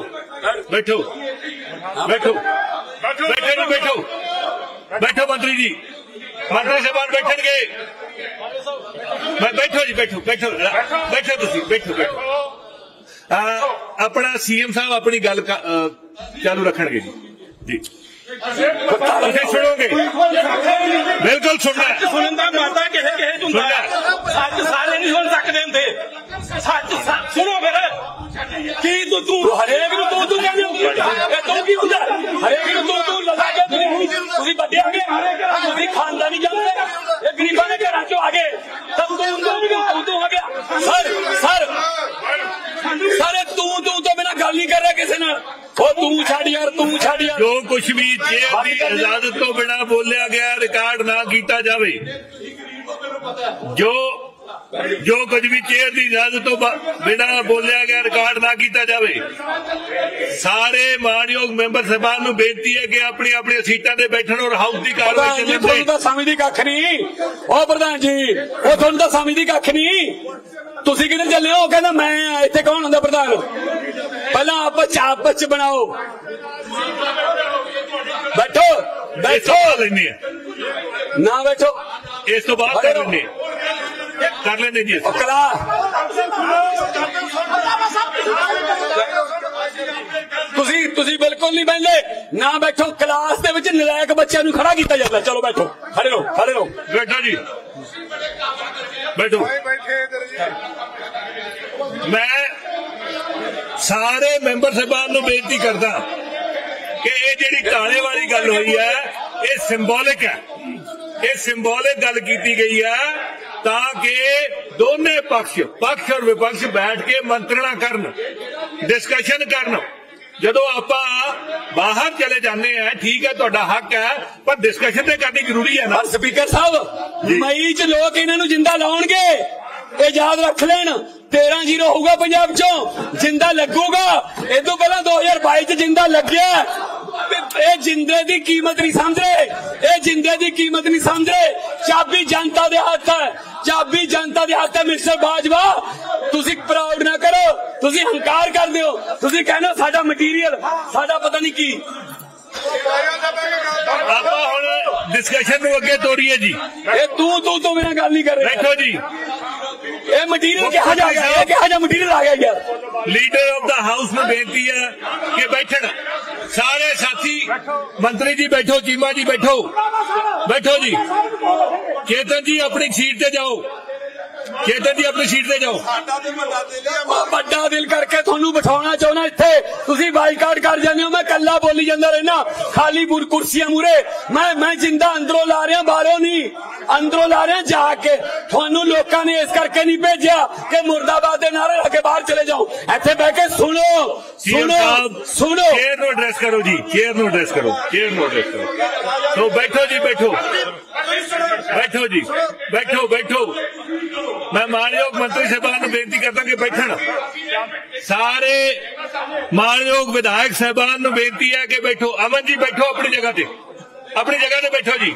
ਬੈਠੋ। ਬੈਠੋ। ਬੈਠੋ ਜੀ ਬੈਠੋ। ਬੈਠੋ ਮੰਤਰੀ ਜੀ। ਮੰਤਰੀ ਸਾਹਿਬਾਨ ਬੈਠਣਗੇ। ਮੈਂ ਬੈਠੋ ਜੀ ਬੈਠੋ ਬੈਠੋ। ਬੈਠੋ ਤੁਸੀਂ ਬੈਠੋ ਬੈਠੋ। ਆਪਣਾ ਸੀਐਮ ਸਾਹਿਬ ਆਪਣੀ ਗੱਲ ਚਾਲੂ ਰੱਖਣਗੇ ਜੀ। ਜੀ। ਤੁਸੀਂ ਸੁਣੋਗੇ ਬਿਲਕੁਲ ਸੁਣਨਾ ਹੈ। ਸੁਣਨ ਦਾ ਮਾਤਾ ਕਿਸੇ ਕਿਸੇ ਚ ਹੁੰਦਾ ਹੈ। ਸੱਚ ਸਾਰੇ ਨਹੀਂ ਸੁਣ ਸਕਦੇ ਹੁੰਦੇ ਸੱਚ ਸੱਚ ਸੁਣੋ ਫਿਰ ਕੀ ਤੂੰ ਤੂੰ ਹਰੇਕ ਨੂੰ ਤੂੰ ਤੂੰ ਕਹਿੰਦੇ ਹੋ ਇਹ ਤੂੰ ਕੀ ਹੁੰਦਾ ਹਰੇਕ ਨੂੰ ਤੂੰ ਤੂੰ ਲਗਾ ਕੇ ਤੁਸੀਂ ਤੁਸੀਂ ਵੱਡੇ ਹੋ ਗਏ ਤੁਸੀਂ ਖਾਨਦਾਨੀ ਜਾਂਦੇ ਇਹ ਗਰੀਬਾਂ ਦੇ ਘਰਾਂ ਚੋਂ ਆ ਗਏ ਤਾਂ ਤੂੰ ਤੂੰ ਤੂੰ ਆ ਗਿਆ ਸਰ ਸਰ ਸਾਰੇ ਤੂੰ ਤੂੰ ਤੋਂ ਬਿਨਾ ਗੱਲ ਨਹੀਂ ਕਰ ਰਿਹਾ ਕਿਸੇ ਨਾਲ ਉਹ ਤੂੰ ਛੱਡ ਯਾਰ ਤੂੰ ਛੱਡ ਯਾਰ ਜੋ ਕੁਝ ਵੀ ਚੇਅਰ ਦੀ ਇਜਾਜ਼ਤ ਤੋਂ ਬਿਨਾ ਬੋਲਿਆ ਗਿਆ ਰਿਕਾਰਡ ਨਾ ਕੀਤਾ ਜਾਵੇ। ਜੋ ਜੋ ਕੁਝ ਵੀ ਚੇਅਰ ਦੀ ਇਜਾਜ਼ਤ ਤੋਂ ਬਿਨਾ ਬੋਲਿਆ ਗਿਆ ਰਿਕਾਰਡ ਨਾ ਕੀਤਾ ਜਾਵੇ। ਸਾਰੇ ਮਾਨਯੋਗ ਮੈਂਬਰ ਸਾਹਿਬਾਨ ਨੂੰ ਬੇਨਤੀ ਹੈ ਕਿ ਆਪਣੀ ਆਪਣੀ ਸੀਟਾਂ ਤੇ ਬੈਠਣ ਔਰ ਹਾਊਸ ਦੀ ਕਾਰਵਾਈ ਤੁਹਾਨੂੰ ਤਾਂ ਸਮਝਦੀ ਕੱਖ ਨਹੀਂ। ਉਹ ਪ੍ਰਧਾਨ ਜੀ ਉਹ ਤੁਹਾਨੂੰ ਤਾਂ ਸਮਝਦੀ ਕੱਖ ਨਹੀਂ। ਤੁਸੀਂ ਕਿੱਧਰ ਚੱਲੇ ਹੋ? ਕਹਿੰਦਾ ਮੈਂ ਇੱਥੇ ਕੌਣ ਹੁੰਦਾ ਪ੍ਰਧਾਨ? ਪਹਿਲਾਂ ਆਪਸ ਚ ਆਪਸ ਚ ਬਣਾਓ। ਬੈਠੋ ਬੈਠੋ। ਆ ਨਾ ਬੈਠੋ। ਇਸ ਤੋਂ ਬਾਅਦ ਕਰ ਆ। ਕਰ ਲੈਂਦੇ ਜੀ ਅਸੀਂ। ਕਲਾ ਤੁਸੀਂ ਤੁਸੀਂ ਬਿਲਕੁਲ ਨਹੀਂ ਬੈਠੇ ਨਾ ਬੈਠੋ ਕਲਾਸ ਦੇ ਵਿੱਚ ਨਲਾਇਕ ਬੱਚਿਆਂ ਨੂੰ ਖੜਾ ਕੀਤਾ ਜਾਂਦਾ। ਚਲੋ ਬੈਠੋ। ਖੜੇ ਰਹੋ ਖੜੇ ਰਹੋ। ਬੈਠੋ ਜੀ। ਬੈਠੋ। ਮੈਂ ਸਾਰੇ ਮੈਂਬਰ ਸਾਹਿਬਾਨ ਨੂੰ ਬੇਨਤੀ ਕਰਦਾ। ਕਿ ਇਹ ਜਿਹੜੀ ਤਾਲੇ ਵਾਲੀ ਗੱਲ ਹੋਈ ਹੈ ਇਹ ਸਿੰਬੋਲਿਕ ਹੈ। ਇਹ ਸਿੰਬੋਲਿਕ ਗੱਲ ਕੀਤੀ ਗਈ ਹੈ ਤਾਂ ਕਿ ਦੋਨੇ ਪਕਸ਼ ਪਕਸ਼ ਔਰ ਵਿਪਕਸ਼ ਬੈਠ ਕੇ ਮੰਤਰਣਾ ਕਰਨ ਡਿਸਕਸ਼ਨ ਕਰਨ। ਜਦੋਂ ਆਪਾਂ ਬਾਹਰ ਚਲੇ ਜਾਂਦੇ ਆ ਠੀਕ ਹੈ ਤੁਹਾਡਾ ਹੱਕ ਹੈ ਪਰ ਡਿਸਕਸ਼ਨ ਤੇ ਕਰਨੀ ਜ਼ਰੂਰੀ ਹੈ ਨਾ। ਸਪੀਕਰ ਸਾਹਿਬ ਮਈ ਚ ਲੋਕ ਇਹਨਾਂ ਨੂੰ ਜਿੰਦਾ ਲਾਉਣਗੇ ਇਹ ਯਾਦ ਰੱਖ ਲੈਣ। 13 ਜ਼ੀਰੋ ਹੋਊਗਾ ਪੰਜਾਬ ਚੋਂ ਜਿੰਦਾ ਲੱਗੂਗਾ। ਇਹ ਤੋਂ ਪਹਿਲਾਂ 2022 ਚ ਜਿੰਦਾ ਲੱਗਿਆ। ਇਹ ਜਿੰਦੇ ਦੀ ਕੀਮਤ ਨਹੀਂ ਸਮਝ। ਰਹੇ ਇਹ ਜਿੰਦੇ ਦੀ ਕੀਮਤ ਨਹੀਂ ਸਮਝ। ਰਹੇ ਚਾਬੀ ਜਨਤਾ ਦੇ ਹੱਥ ਹੈ। ਚਾਬੀ ਜਨਤਾ ਦੇ ਹੱਥ ਹੈ ਮਿਸਟਰ ਬਾਜਵਾ। ਤੁਸੀਂ ਪ੍ਰਾਊਡ ਨਾ ਕਰੋ। ਤੁਸੀਂ ਹੰਕਾਰ ਕਰਦੇ ਹੋ। ਤੁਸੀਂ ਕਹਿੰਦੇ ਹੋ ਸਾਡਾ ਮਟੀਰੀਅਲ ਸਾਡਾ ਪਤਾ ਨਹੀਂ ਕੀ। ਆਪਾਂ ਹੁਣ ਡਿਸਕਸ਼ਨ ਨੂੰ ਅੱਗੇ ਤੋਰੀਏ ਜੀ। ਇਹ ਤੂੰ ਤੂੰ ਤੋਂ ਬਿਨਾਂ ਗੱਲ ਨਹੀਂ ਕਰ ਰਿਹਾ। ਬੈਠੋ ਜੀ। ਇਹ ਮਟੀਰੀਅਲ ਕਿਹਾ ਜਾ ਗਿਆ? ਇਹ ਕਿਹਾ ਜਾ ਮਟੀਰੀਅਲ ਆ ਗਿਆ ਯਾਰ ਲੀਡਰ ਆਫ ਦਾ ਹਾਊਸ ਨੂੰ ਬੇਨਤੀ ਹੈ ਕਿ ਬੈਠਣ। ਸਾਰੇ ਸਾਥੀ, ਮੰਤਰੀ ਜੀ ਬੈਠੋ, ਚੀਮਾ ਜੀ ਬੈਠੋ। ਬੈਠੋ ਜੀ। ਚੇਤਨ ਜੀ, ਆਪਣੀ ਸੀਟ ਤੇ ਜਾਓ। ਚੇਤਨ ਜੀ ਆਪਣੀ ਸੀਟ ਤੇ ਜਾਓ। ਉਹ ਵੱਡਾ ਦਿਲ ਕਰਕੇ ਤੁਹਾਨੂੰ ਬਿਠਾਉਣਾ ਚਾਹੁੰਦਾ ਇੱਥੇ। ਤੁਸੀਂ ਬਾਈਕਾਟ ਕਰ ਜਾਂਦੇ ਹੋ ਮੈਂ ਕੱਲਾ ਬੋਲੀ ਜਾਂਦਾ ਰਹਿਣਾ ਖਾਲੀ ਬੁਰ ਕੁਰਸੀਆਂ ਮੂਰੇ ਮੈਂ ਮੈਂ ਜਿੰਦਾ ਅੰਦਰੋਂ ਲਾ ਰਿਹਾ ਬਾਹਰੋਂ ਨਹੀਂ। ਅੰਦਰੋਂ ਲਾ ਰਿਹਾ ਜਾ ਕੇ। ਤੁਹਾਨੂੰ ਲੋਕਾਂ ਨੇ ਇਸ ਕਰਕੇ ਨਹੀਂ ਭੇਜਿਆ ਕਿ ਮੁਰਦਾਬਾਦ ਦੇ ਨਾਰੇ ਲਾ ਕੇ ਬਾਹਰ ਚਲੇ ਜਾਓ। ਇੱਥੇ ਬਹਿ ਕੇ ਸੁਣੋ। ਸੁਣੋ, ਸੁਣੋ। ਚੇਅਰ ਨੂੰ ਐਡਰੈਸ ਕਰੋ ਜੀ। ਚੇਅਰ ਨੂੰ ਐਡਰੈਸ ਕਰੋ। ਚੇਅਰ ਨੂੰ ਐਡਰੈਸ ਕਰੋ। ਸੋ ਬੈਠੋ ਜੀ ਬੈਠੋ। ਬੈਠੋ ਜੀ ਬੈਠੋ ਬੈਠੋ ਮੈਂ ਮਾਨਯੋਗ ਮੰਤਰੀ ਸਾਹਿਬਾਨ ਨੂੰ ਬੇਨਤੀ ਕਰਦਾ ਕਿ ਬੈਠਣ ਸਾਰੇ ਮਾਨਯੋਗ ਵਿਧਾਇਕ ਸਾਹਿਬਾਨ ਨੂੰ ਬੇਨਤੀ ਹੈ ਕਿ ਬੈਠੋ ਅਮਨ ਜੀ ਬੈਠੋ ਆਪਣੀ ਜਗ੍ਹਾ ਤੇ ਆਪਣੀ ਜਗ੍ਹਾ ਤੇ ਬੈਠੋ ਜੀ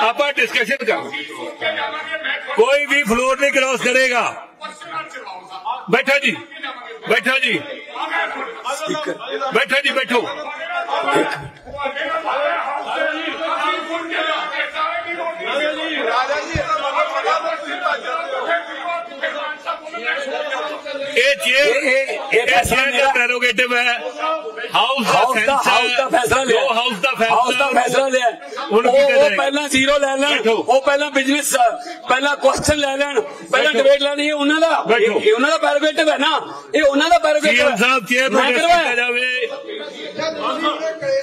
ਆਪਾਂ ਡਿਸਕਸ਼ਨ ਕਰ ਕੋਈ ਵੀ ਫਲੋਰ ਨਹੀਂ ਕ੍ਰਾਸ ਕਰੇਗਾ ਬੈਠੋ ਜੀ ਬੈਠੋ ਜੀ ਬੈਠੋ ਜੀ ਬੈਠੋ ਇਹ ਚੇਅਰ ਇਹ- ਇਹ- ਇਹ ਇਹ ਫੈਸਲਾ ਮੇਰਾ- ਪ੍ਰੈਰੋਗੇਟਿਵ ਹੈ। ਹਾਊਸ ਦਾ ਹਾਊਸ ਦਾ ਹਾਊਸ ਦਾ ਫੈਸਲਾ ਲਿਆ। ਜੋ ਹਾਊਸ ਦਾ ਫੈਸਲਾ ਹਾਊਸ ਦਾ ਫੈਸਲਾ ਲਿਆ। ਹੁਣ ਉਹ? ਪਹਿਲਾਂ ਜ਼ੀਰੋ ਲੈ ਲੈਣ। ਉਹ ਪਹਿਲਾਂ ਬਿਜ਼ਨਸ ਪਹਿਲਾਂ ਕੁਐਸਚਨ ਲੈ ਲੈਣ। ਪਹਿਲਾਂ। ਡਿਬੇਟ ਲੈਣੀ ਹੈ ਉਹਨਾਂ ਦਾ। ਇਹ ਉਹਨਾਂ ਦਾ ਪੈਰੋਗੇਟਿਵ ਹੈ ਨਾ। ਇਹ ਉਹਨਾਂ ਦਾ ਪੈਰੋਗੇਟਿਵ ਸੀਐਮ ਸਾਹਿਬ ਚੇਅਰ ਨੂੰ ਕਰਵਾਇਆ। ਜਾਵੇ?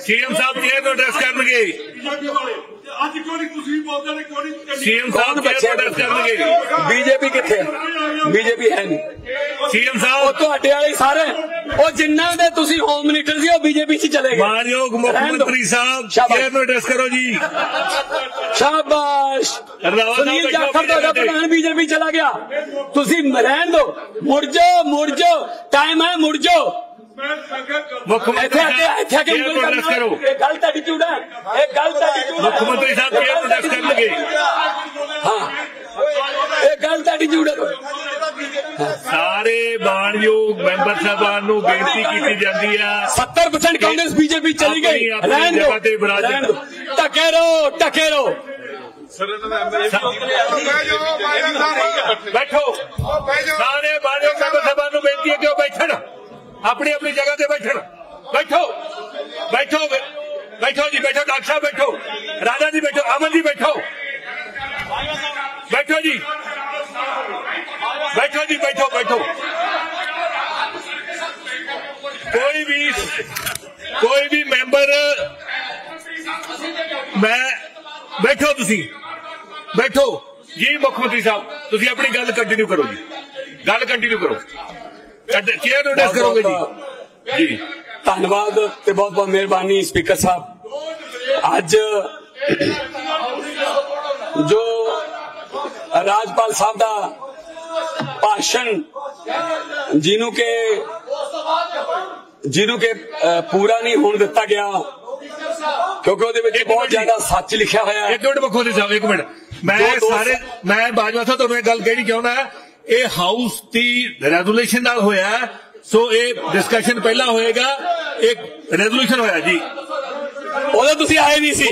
ਸੀਐਮ ਸਾਹਿਬ ਚੇਅਰ ਨੂੰ ਐਡਰੈਸ ਕਰਨਗੇ? ਅੱਜ ਕਿਉਂ ਨਹੀਂ ਤੁਸੀਂ ਬੋਲਦੇ ਨੇ ਕਿਉਂ ਨਹੀਂ ਸੀਐਮ ਕੌਣ ਸਾਹਿਬ ਬੱਚੇ ਚੇਅਰ ਨੂੰ ਐਡਰੈਸ ਕਰਨਗੇ ਬੀਜੇਪੀ ਕਿੱਥੇ ਬੀਜੇਪੀ ਹੈ ਨਹੀਂ ਸੀਐਮ ਉਹ ਸਾਹਿਬ ਤੁਹਾਡੇ ਵਾਲੇ ਸਾਰੇ ਉਹ ਜਿੰਨਾ ਦੇ ਤੁਸੀਂ ਹੋਮ ਮਿਨਿਸਟਰ ਸੀ ਉਹ ਬੀਜੇਪੀ 'ਚ ਚਲੇ ਗਏ ਮਾਨਯੋਗ ਮੁੱਖ ਰਹਿਣ ਦਿਓ। ਮੰਤਰੀ ਸਾਹਿਬ ਸ਼ਾਬਾਸ਼। ਚੇਅਰ ਨੂੰ ਐਡਰੈਸ ਕਰੋ ਜੀ ਸ਼ਾਬਾਸ਼ ਰੰਧਾਵਾ ਸਾਹਿਬ ਸੁਨੀਲ ਬੈਠੋ ਜਾਖੜ ਆਪਣੀ ਤੁਹਾਡਾ ਜਗ੍ਹਾ ਤੇ। ਪ੍ਰਧਾਨ ਬੀਜੇਪੀ ਚਲਾ ਗਿਆ ਤੁਸੀਂ ਰਹਿਣ ਦਿਓ ਮੁੜ ਜਾਓ ਮੁੜ ਜਾਓ ਟਾਈਮ ਹੈ ਮੁੜ ਜਾਓ ਮੁੱਖ ਮੰਤਰੀ ਇੱਥੇ ਆ ਕੇ ਸਾਹਿਬ ਇੱਥੇ ਆ ਕੇ ਚੇਅਰ ਨੂੰ ਐਡਰੈਸ ਕਰੋ ਇਹ ਗਲਤ ਮੁੱਖ ਮੰਤਰੀ ਸਾਹਿਬ ਨੂੰ ਐਡਰੈਸ ਕਰਨਗੇ। ਹਾਂ। ਇਹ ਗਲਤ ਐਟੀਟਿਊਡ ਹੈ। ਸਾਰੇ ਮਾਨਯੋਗ ਮੈਂਬਰ ਸਾਹਿਬਾਨ ਨੂੰ ਬੇਨਤੀ ਕੀਤੀ ਜਾਂਦੀ ਹੈ 70% ਕਾਂਗਰਸ ਬੀਜੇਪੀ ਚਲੀ ਗਈ। ਰਹਿਣ ਦਿਓ। ਟਕੇ ਰਹੋ ਟਕੇ ਰਹੋ। ਬੈਠੋ। ਸਾਰੇ ਮਾਨਯੋਗ ਮੈਂਬਰ ਸਾਹਿਬਾਨ ਨੂੰ ਬੇਨਤੀ ਹੈ ਕਿ ਉਹ ਬੈਠਣ। ਆਪਣੀ ਆਪਣੀ ਜਗ੍ਹਾ ਤੇ ਬੈਠਣ। ਬੈਠੋ। ਬੈਠੋ। ਬੈਠੋ ਜੀ ਬੈਠੋ ਡਾਕਟਰ ਸਾਹਿਬ ਬੈਠੋ ਰਾਜਾ ਜੀ ਬੈਠੋ ਅਮਨ ਜੀ ਬੈਠੋ ਬੈਠੋ ਜੀ ਬੈਠੋ ਜੀ ਬੈਠੋ ਬੈਠੋ ਕੋਈ ਵੀ ਕੋਈ ਵੀ ਮੈਂਬਰ ਮੈਂ ਬੈਠੋ ਤੁਸੀਂ ਬੈਠੋ ਜੀ ਮੁੱਖ ਮੰਤਰੀ ਸਾਹਿਬ ਤੁਸੀਂ ਆਪਣੀ ਗੱਲ ਕੰਟੀਨਿਊ ਕਰੋ ਜੀ ਗੱਲ ਕੰਟੀਨਿਊ ਕਰੋ ਚੇਅਰ ਨੂੰ ਡਿਸ ਕਰੋਗੇ ਜੀ ਜੀ ਧੰਨਵਾਦ ਤੇ ਬਹੁਤ ਬਹੁਤ ਮਿਹਰਬਾਨੀ ਸਪੀਕਰ ਸਾਹਿਬ ਅੱਜ ਜੋ ਰਾਜਪਾਲ ਸਾਹਿਬ ਦਾ ਭਾਸ਼ਣ ਜਿਹਨੂੰ ਕਿ ਜਿਹਨੂੰ ਕਿ ਪੂਰਾ ਨਹੀਂ ਹੋਣ ਦਿੱਤਾ ਗਿਆ ਕਿਉਂਕਿ ਉਹਦੇ ਵਿੱਚ ਬਹੁਤ। ਜ਼ਿਆਦਾ ਸੱਚ ਲਿਖਿਆ ਹੋਇਆ ਹੈ। ਇੱਕ ਮਿੰਟ ਮੁੱਖ ਮੰਤਰੀ ਸਾਹਿਬ ਇੱਕ ਮਿੰਟ। ਮੈਂ ਦੋ- ਦੋ ਸਾਰੇ ਮੈਂ ਬਾਜਵਾ ਸਾਹਿਬ ਤੁਹਾਨੂੰ ਇਹ ਗੱਲ ਕਹਿਣੀ ਚਾਹੁੰਦਾ ਇਹ ਹਾਊਸ ਦੀ ਰੈਜ਼ੋਲੂਸ਼ਨ ਨਾਲ ਹੋਇਆ। ਸੋ ਇਹ ਡਿਸਕਸ਼ਨ ਪਹਿਲਾਂ ਹੋਏਗਾ। ਇੱਕ ਰੈਜ਼ੋਲੂਸ਼ਨ ਹੋਇਆ ਜੀ। ਉਦੋਂ ਤੁਸੀਂ ਆਏ ਨਹੀਂ ਸੀ।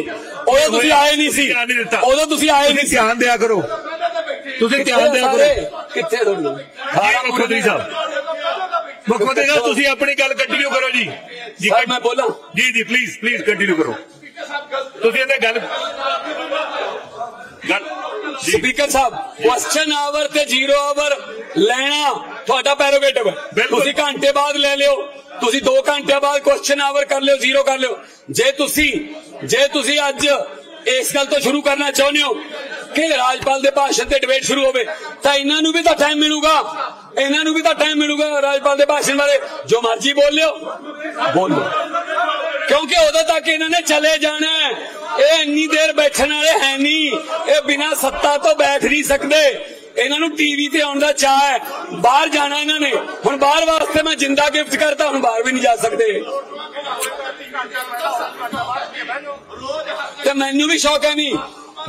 ਉਦੋਂ ਤੁਸੀਂ ਆਏ ਨਹੀਂ ਸੀ। ਉਦੋਂ ਤੁਸੀਂ ਆਏ ਨਹੀਂ ਧਿਆਨ ਦਿਆ ਕਰੋ। ਤੁਸੀਂ ਧਿਆਨ ਦਿਆ ਕਰੋ। ਕਿੱਥੇ ਤੁਹਾਡੇ ਜੀ ਮੁੱਖ ਮੰਤਰੀ ਸਾਹਿਬ। ਮੁੱਖ ਮੰਤਰੀ ਸਾਹਿਬ ਤੁਸੀਂ ਆਪਣੀ ਗੱਲ ਕੰਟੀਨਿਊ ਕਰੋ ਜੀ। ਜੀ ਮੈਂ ਬੋਲਾਂ? ਜੀ ਜੀ ਪਲੀਜ਼ ਪਲੀਜ਼ ਕੰਟੀਨਿਊ ਕਰੋ। ਤੁਸੀਂ ਇਹਨੇ ਗੱਲ ਗੱਲ ਸਪੀਕਰ ਸਾਹਿਬ ਕੁਐਸਚਨ ਆਵਰ ਤੇ ਜ਼ੀਰੋ ਆਵਰ ਲੈਣਾ ਤੁਹਾਡਾ ਪੈਰੋਗੇਟਿਵ ਹੈ। ਤੁਸੀਂ ਘੰਟੇ ਬਾਅਦ ਲੈ ਲਿਓ। ਤੁਸੀਂ 2 ਘੰਟੇ ਬਾਅਦ ਕੁਐਸਚਨ ਆਵਰ ਕਰ ਲਿਓ ਜ਼ੀਰੋ ਕਰ ਲਿਓ। ਜੇ ਤੁਸੀਂ ਜੇ ਤੁਸੀਂ ਅੱਜ ਇਸ ਗੱਲ ਤੋਂ ਸ਼ੁਰੂ ਕਰਨਾ ਚਾਹੁੰਦੇ ਹੋ ਕਿ ਰਾਜਪਾਲ ਦੇ ਭਾਸ਼ਣ ਤੇ ਡਿਬੇਟ ਸ਼ੁਰੂ ਹੋਵੇ, ਤਾਂ ਇਹਨਾਂ ਨੂੰ ਵੀ ਤਾਂ ਟਾਈਮ ਮਿਲੂਗਾ। ਇਹਨਾਂ ਨੂੰ ਵੀ ਤਾਂ ਟਾਈਮ ਮਿਲੂਗਾ ਰਾਜਪਾਲ ਦੇ ਭਾਸ਼ਣ ਬਾਰੇ। ਜੋ ਮਰਜ਼ੀ ਬੋਲ ਲਿਓ। ਬੋਲੋ ਕਿਉਂਕਿ ਉਦੋਂ ਤੱਕ ਇਹਨਾਂ ਨੇ ਚਲੇ ਜਾਣਾ ਇਹ ਇੰਨੀ ਦੇਰ ਬੈਠਣ ਵਾਲੇ ਹੈ ਨਹੀਂ। ਇਹ ਬਿਨਾਂ ਸੱਤਾ ਤੋਂ ਬੈਠ ਨਹੀਂ ਸਕਦੇ। ਇਹਨਾਂ ਨੂੰ ਟੀਵੀ ਤੇ ਆਉਣ ਦਾ ਚਾਹ ਹੈ। ਬਾਹਰ ਜਾਣਾ ਇਹਨਾਂ ਨੇ। ਹੁਣ ਬਾਹਰ ਵਾਸਤੇ ਮੈਂ ਜਿੰਦਾ ਗਿਫਟ ਕਰਤਾ, ਹੁਣ ਬਾਹਰ ਵੀ ਨਹੀਂ ਜਾ ਸਕਦੇ। ਤੇ ਮੈਨੂੰ ਵੀ ਸ਼ੌਕ ਹੈ ਨਹੀਂ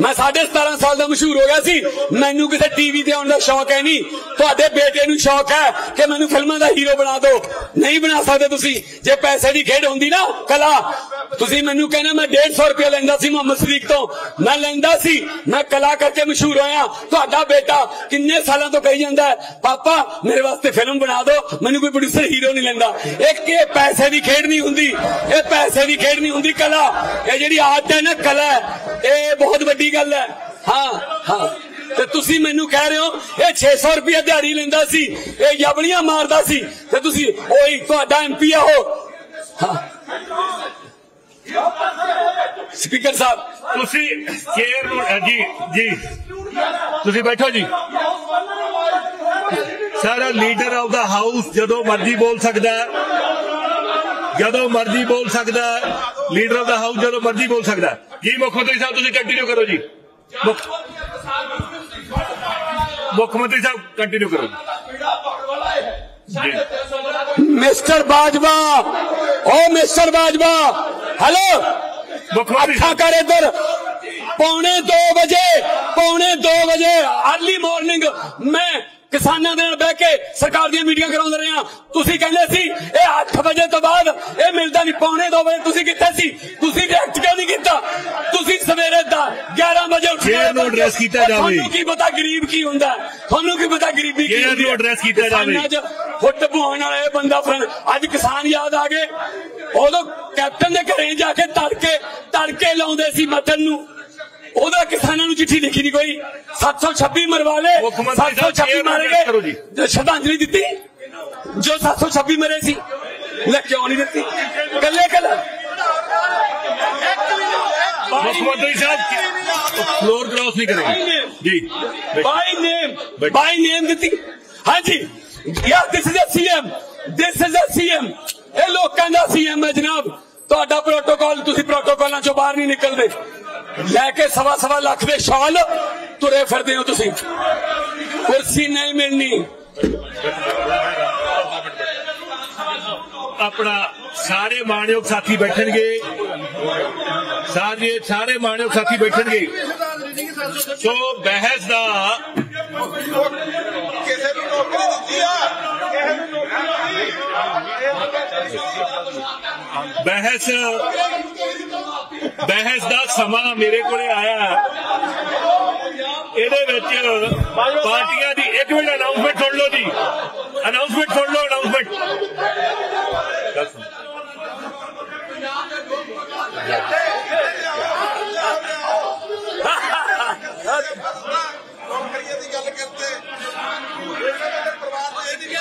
ਮੈਂ 17.5 ਸਾਲ ਦਾ ਮਸ਼ਹੂਰ ਹੋ ਗਿਆ ਸੀ। ਮੈਨੂੰ ਕਿਸੇ ਟੀਵੀ ਤੇ ਆਉਣ ਦਾ ਸ਼ੌਕ ਹੈ ਨਹੀਂ। ਤੁਹਾਡੇ ਬੇਟੇ ਨੂੰ ਸ਼ੌਕ ਹੈ ਕਿ ਮੈਨੂੰ ਫਿਲਮਾਂ ਦਾ ਹੀਰੋ ਬਣਾ ਦਿਓ। ਨਹੀਂ ਬਣਾ ਸਕਦੇ ਤੁਸੀਂ। ਜੇ ਪੈਸੇ ਦੀ ਖੇਡ ਹੁੰਦੀ ਨਾ ਕਲਾ ਤੁਸੀਂ ਮੈਨੂੰ ਕਹਿੰਦੇ ਮੈਂ 150 ਰੁਪਏ ਲੈਂਦਾ ਸੀ ਮੁਹੰਮਦ ਸਦੀਕ ਤੋਂ। ਮੈਂ ਲੈਂਦਾ ਸੀ। ਮੈਂ ਕਲਾ ਕਰਕੇ ਮਸ਼ਹੂਰ ਹੋਇਆ। ਤੁਹਾਡਾ ਬੇਟਾ ਕਿੰਨੇ ਸਾਲਾਂ ਤੋਂ ਕਹੀ ਜਾਂਦਾ ਪਾਪਾ ਮੇਰੇ ਵਾਸਤੇ ਫਿਲਮ ਬਣਾ ਦਿਓ। ਮੈਨੂੰ ਕੋਈ ਪ੍ਰੋਡਿਊਸਰ ਹੀਰੋ ਨਹੀਂ ਲੈਂਦਾ। ਇੱਕ ਇਹ ਪੈਸੇ ਦੀ ਖੇਡ ਨਹੀਂ ਹੁੰਦੀ। ਇਹ ਪੈਸੇ ਦੀ ਖੇਡ ਨਹੀਂ ਹੁੰਦੀ ਕਲਾ। ਇਹ ਜਿਹੜੀ ਆਦਤ ਹੈ ਨਾ ਕਲਾ ਹੈ, ਇਹ ਬਹੁਤ ਵੱਡੀ ਗੱਲ ਹੈ। ਹਾਂ ਹਾਂ। ਤੇ ਤੁਸੀਂ ਮੈਨੂੰ ਕਹਿ ਰਹੇ ਹੋ, ਇਹ 600 ਰੁਪਏ ਦਿਹਾੜੀ ਲੈਂਦਾ ਸੀ, ਇਹ ਜਬਲੀਆਂ ਮਾਰਦਾ ਸੀ। ਤੇ ਤੁਸੀਂ ਉਹੀ ਤੁਹਾਡਾ ਐਮਪੀ ਆ ਉਹ। ਹਾਂ। ਸਪੀਕਰ ਸਾਹਿਬ। ਤੁਸੀਂ ਚੇਅਰ ਨੂੰ ਜੀ ਜੀ। ਤੁਸੀਂ ਬੈਠੋ ਜੀ। ਸਾਰਾ ਲੀਡਰ ਆਫ ਦਾ ਹਾਊਸ ਜਦੋਂ ਮਰਜ਼ੀ ਬੋਲ ਸਕਦਾ ਜਦੋਂ ਮਰਜ਼ੀ ਬੋਲ ਸਕਦਾ ਲੀਡਰ ਆਫ ਦਾ ਹਾਊਸ ਜਦੋਂ ਮਰਜ਼ੀ ਬੋਲ ਸਕਦਾ ਜੀ ਮੁੱਖ ਮੰਤਰੀ ਸਾਹਿਬ ਤੁਸੀਂ ਕੰਟੀਨਿਊ ਕਰੋ ਜੀ ਮੁੱਖ ਮੁੱਖ ਮੰਤਰੀ ਸਾਹਿਬ ਕੰਟੀਨਿਊ ਕਰੋ ਜੀ। ਪੀੜਾ ਪਕੜ ਵਾਲਾ ਹੈ ਸਾਡੇ 300 ਦਾ ਮਿਸਟਰ ਬਾਜਵਾ ਓ ਮਿਸਟਰ ਬਾਜਵਾ ਹੈਲੋ ਮੁੱਖ ਮੰਤਰੀ ਅੱਖਾਂ ਕਰ ਇੱਧਰ ਪੌਣੇ 2 ਵਜੇ ਪੌਣੇ 2 ਵਜੇ ਅਰਲੀ ਮਾਰਨਿੰਗ ਮੈਂ ਕਿਸਾਨਾਂ ਦੇ ਨਾਲ ਬਹਿ ਕੇ ਸਰਕਾਰ ਦੀਆਂ ਮੀਟਿੰਗਾਂ ਕਰਾਉਂਦੇ ਰਹੇ ਹਾਂ ਤੁਸੀਂ ਕਹਿੰਦੇ ਸੀ ਇਹ 8 ਵਜੇ ਤੋਂ ਬਾਅਦ ਇਹ ਮਿਲਦਾ ਨਹੀਂ ਪੌਣੇ 2 ਵਜੇ ਤੁਸੀਂ ਕਿੱਥੇ ਸੀ ਤੁਸੀਂ ਰਿਐਕਟ ਕਿਉਂ ਨਹੀਂ ਕੀਤਾ ਤੁਸੀਂ ਸਵੇਰੇ ਦਾ 11 ਵਜੇ ਉੱਠ ਕੇ Chair ਨੂੰ address ਕੀਤਾ ਜਾਵੇ। ਤੁਹਾਨੂੰ ਕੀ ਪਤਾ ਗਰੀਬ ਕੀ ਹੁੰਦਾ? ਤੁਹਾਨੂੰ ਕੀ ਪਤਾ ਗਰੀਬੀ ਕੀ ਹੁੰਦੀ ਹੈ? address ਕੀਤਾ ਜਾਵੇ। 'ਚ ਫੁੱਟ ਪਵਾਉਣ ਵਾਲਾ ਇਹ ਬੰਦਾ ਫਰਨ ਅੱਜ ਕਿਸਾਨ ਯਾਦ ਆ ਗਏ ਉਦੋਂ ਕੈਪਟਨ ਦੇ ਘਰੇ ਜਾ ਕੇ ਤੜਕੇ ਤੜਕੇ ਲਾਉਂਦੇ ਸੀ ਮਟਨ ਨੂੰ ਉਹਦਾ ਕਿਸਾਨਾਂ ਨੂੰ ਚਿੱਠੀ ਲਿਖੀ ਨਹੀਂ ਕੋਈ। 726 ਮਰਵਾ ਲਏ ਮੁੱਖ ਮੰਤਰੀ ਸਾਹਿਬ 726 chair ਨੂੰ ਮਾਰੇ address ਕਰੋ ਜੀ। ਗਏ ਜੋ ਸ਼ਰਧਾਂਜਲੀ ਦਿੱਤੀ ਜੋ 726 ਮਰੇ ਸੀ ਲੈ ਕਿਉਂ ਨਹੀਂ ਦਿੱਤੀ? ਕੱਲੇ ਕੱਲੇ। ਮੁੱਖ ਮੰਤਰੀ ਸਾਹਿਬ ਫਲੋਰ ਕ੍ਰਾਸ ਨਹੀਂ ਕਰੇਗੇ। ਜੀ ਬੈਠੋ। ਬਾਈ ਨੇਮ ਬੈਠੋ। ਬਾਈ ਨੇਮ ਦਿੱਤੀ। ਹਾਂਜੀ। Yeah this is a CM this is a CM ਇਹ ਲੋਕਾਂ ਦਾ ਸੀਐਮ ਹੈ ਜਨਾਬ। ਤੁਹਾਡਾ ਪ੍ਰੋਟੋਕਾਲ ਤੁਸੀਂ ਲੈ ਕੇ ਸਵਾ ਸਵਾ ਲੱਖ ਦੇ ਸ਼ਾਲ ਤੁਰੇ ਫਿਰਦੇ ਹੋ ਤੁਸੀਂ। ਕੁਰਸੀ ਨਹੀਂ ਮਿਲਣੀ। ਆਪਣਾ ਸਾਰੇ ਮਾਣਯੋਗ ਸਾਥੀ ਬੈਠਣਗੇ। ਸਾਰੇ ਸਾਰੇ ਮਾਣਯੋਗ ਸਾਥੀ ਬੈਠਣਗੇ। ਸੋ ਬਹਿਸ ਦਾ ਕਿਸੇ ਨੂੰ ਨੌਕਰੀ ਦਿੱਤੀ ਆ ਕਿਸੇ ਨੂੰ ਨੌਕਰੀ ਬਹਿਸ ਬਹਿਸ ਦਾ ਸਮਾਂ ਮੇਰੇ ਕੋਲੇ ਆਇਆ ਇਹਦੇ ਵਿੱਚ ਪਾਰਟੀਆਂ ਦੀ ਇੱਕ ਮਿੰਟ ਅਨਾਉਂਸਮੈਂਟ ਸੁਣ ਲਓ ਜੀ ਅਨਾਉਂਸਮੈਂਟ ਸੁਣ ਲਓ ਅਨਾਉਂਸਮੈਂਟ ਨੌਕਰੀਆਂ ਦੀ ਗੱਲ ਕਰਦੇ ਮੇਰੇ ਪਰਿਵਾਰ ਨੂੰ ਇਹ ਨਹੀਂ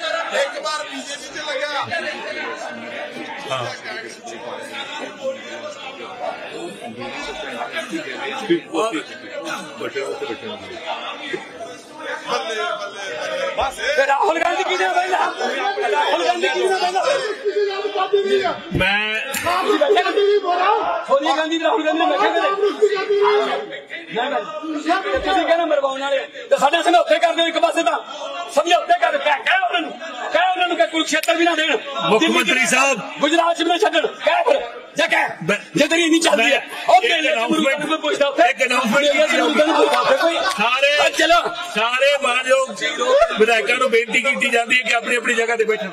ਪਤਾ ਇੱਕ ਵਾਰ ਬੀਜੇਪੀ ਚ ਲੱਗਾ ਬੱਲੇ ਬੱਲੇ ਬਸ ਇਹ ਤੇ ਰਾਹੁਲ ਗਾਂਧੀ ਕਿਹਨੇ ਬੈਠਾ ਰਾਹੁਲ ਗਾਂਧੀ ਕਿਹਨੇ ਬੈਠਾ ਮੈਂ ਸੋਨੀਆ ਗਾਂਧੀ ਤੇ ਰਾਹੁਲ ਗਾਂਧੀ ਨੇ ਬੈਠੇ ਕਦੇ ਨਾ ਨਾ ਤੇ ਤੁਸੀਂ ਕਹਿੰਦੇ ਮਰਵਾਉਣ ਵਾਲੇ ਤੇ ਸਾਡੇ ਸਮਝੌਤੇ ਕਰਦੇ ਹੋ ਇੱਕ ਪਾਸੇ ਤਾਂ। ਸਮਝੌਤੇ ਕਰ ਕਹਿ ਕਹਿ ਉਹਨਾਂ ਨੂੰ। ਕਹਿ ਉਹਨਾਂ ਨੂੰ ਕਿ ਕੁਰਕਸ਼ੇਤਰ ਵੀ ਨਾ ਦੇਣ। ਮੁੱਖ ਦਿੱਲੀ ਚ ਮੰਤਰੀ ਵੀ- ਸਾਹਿਬ। ਗੁਜਰਾਤ ਚ ਵੀ ਨਾ ਛੱਡਣ। ਕਹਿ ਫਿਰ। ਜੇ ਕਹਿ। ਮੈਂ- ਜੇ ਤੇਰੀ ਨਹੀਂ ਚੱਲਦੀ ਹੈ। ਮੈਂ- ਉਹ ਇੱਕ ਮੇਰੇ announcement- ਨੂੰ ਪੁੱਛਦਾ ਉੱਥੇ। ਇੱਕ ਸਾਰੇ ਚਲੋ। ਸਾਰੇ ਮਾਨਯੋਗ ਵਿਧਾਇਕਾਂ ਨੂੰ ਬੇਨਤੀ ਕੀਤੀ ਜਾਂਦੀ ਹੈ ਕਿ ਆਪਣੀ ਆਪਣੀ ਜਗ੍ਹਾ ਤੇ ਬੈਠਣ।